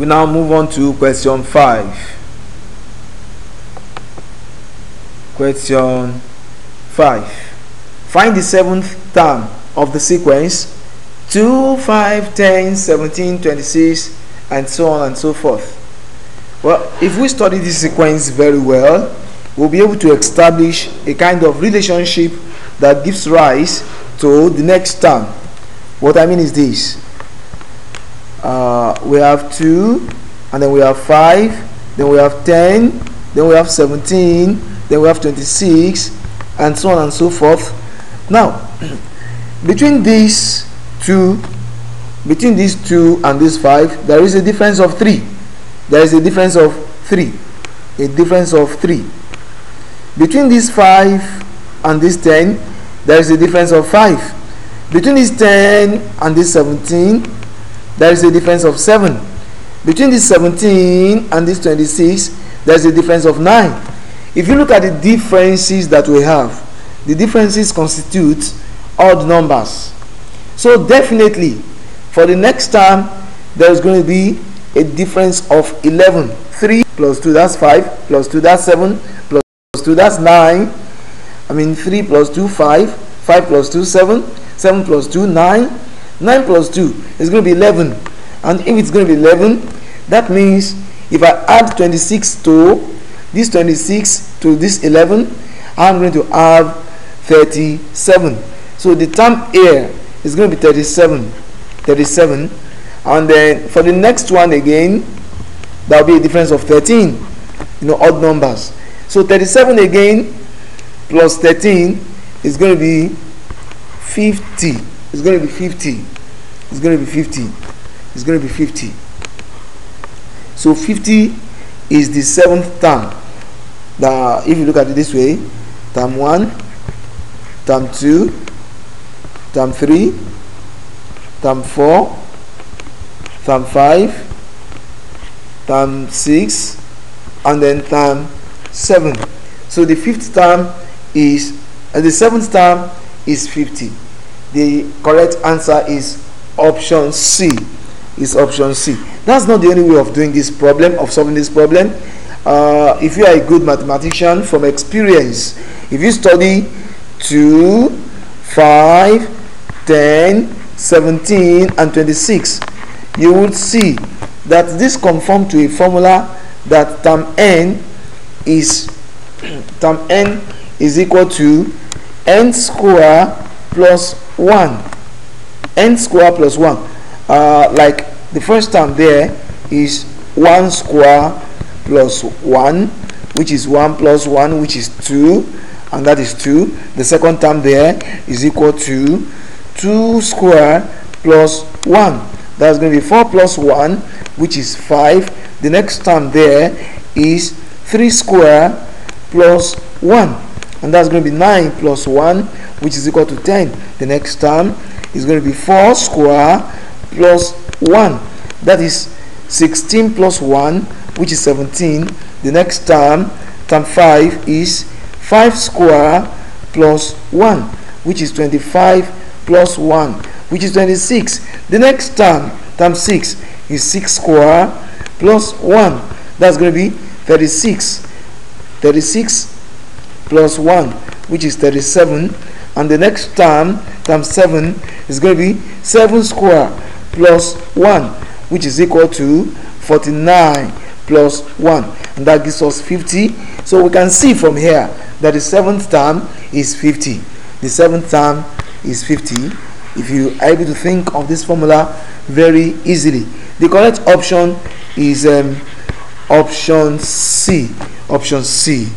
We now move on to question 5. Question 5. Find the seventh term of the sequence 2, 5, 10, 17, 26, and so on and so forth. Well, if we study this sequence very well, we'll be able to establish a kind of relationship that gives rise to the next term. What I mean is this uh, we have 2, and then we have 5, then we have 10, then we have 17, then we have 26, and so on and so forth. Now, between these two, between these two and these 5, there is a difference of 3. There is a difference of 3. A difference of 3. Between these 5 and this 10, there is a difference of 5. Between this 10 and this 17, there is a difference of 7. Between this 17 and this 26, there is a difference of 9. If you look at the differences that we have, the differences constitute odd numbers. So definitely, for the next term, there is going to be a difference of 11. 3 plus 2, that's 5, plus 2, that's 7, plus 2, that's 9. I mean 3 plus 2, 5, 5 plus 2, 7, 7 plus 2, 9, 9 plus 2 is going to be 11. And if it's going to be 11, that means if I add 26 to this 26 to this 11, I'm going to have 37. So the term here is going to be 37. 37. And then for the next one again, there will be a difference of 13. You know, odd numbers. So 37 again plus 13 is going to be 50. It's going to be 50. It's going to be 50. It's going to be 50. So 50 is the seventh term. The, if you look at it this way, term 1, term 2, term 3, term 4, term 5, term 6, and then term 7. So the fifth term is, and the seventh term is 50. The correct answer is option C. Is option C. That's not the only way of doing this problem, of solving this problem. Uh, if you are a good mathematician from experience, if you study 2, 5, 10, 17, and 26, you would see that this conforms to a formula that term n is term n is equal to n square plus 1 n square plus 1 uh, like the first term there is 1 square plus 1 which is 1 plus 1 which is 2 and that is 2 the second term there is equal to 2 square plus 1 that's going to be 4 plus 1 which is 5 the next term there is 3 square plus 1 and that's going to be 9 plus 1 which is equal to 10 the next term is going to be 4 square plus 1 that is 16 plus 1 which is 17 the next term term 5 is 5 square plus 1 which is 25 plus 1 which is 26 the next term term 6 is 6 square plus 1 that's going to be 36 36 plus 1 which is 37 and the next term term 7 is going to be 7 square plus 1 which is equal to 49 plus 1 and that gives us 50 so we can see from here that the seventh term is 50 the seventh term is 50 if you are able to think of this formula very easily. The correct option is um, option C. Option C